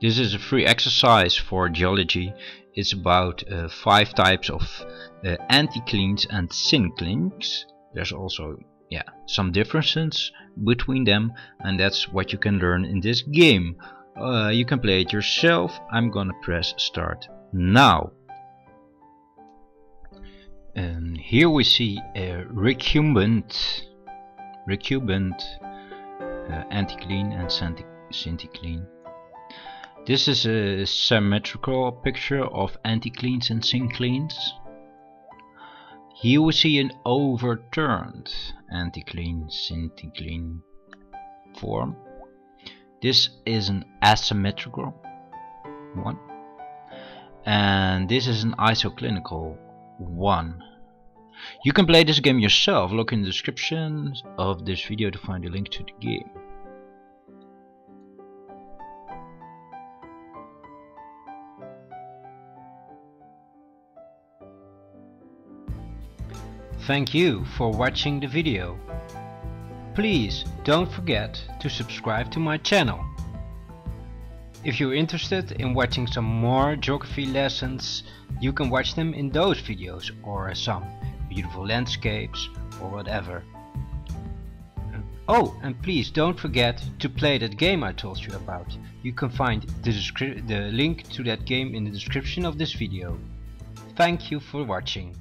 This is a free exercise for geology. It's about uh, five types of uh, anticlines and synclines. There's also yeah some differences between them and that's what you can learn in this game. Uh, you can play it yourself. I'm gonna press start now. And here we see a recumbent, recumbent uh, anticline and syncline. This is a symmetrical picture of anticlines and synclines. Here we see an overturned anticline syncline form. This is an asymmetrical one. And this is an isoclinical one. You can play this game yourself. Look in the description of this video to find a link to the game. Thank you for watching the video. Please don't forget to subscribe to my channel. If you're interested in watching some more geography lessons, you can watch them in those videos or some beautiful landscapes or whatever. Oh, and please don't forget to play that game I told you about. You can find the, the link to that game in the description of this video. Thank you for watching.